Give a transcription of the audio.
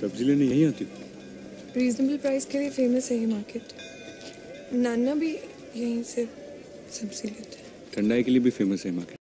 सब्ज़ी लेने यहीं आती रीजनेबल प्राइस के लिए फ़ेमस है ये मार्केट नाना भी यहीं से सब्ज़ी लेते हैं। ठंडाई के लिए भी फ़ेमस है मार्केट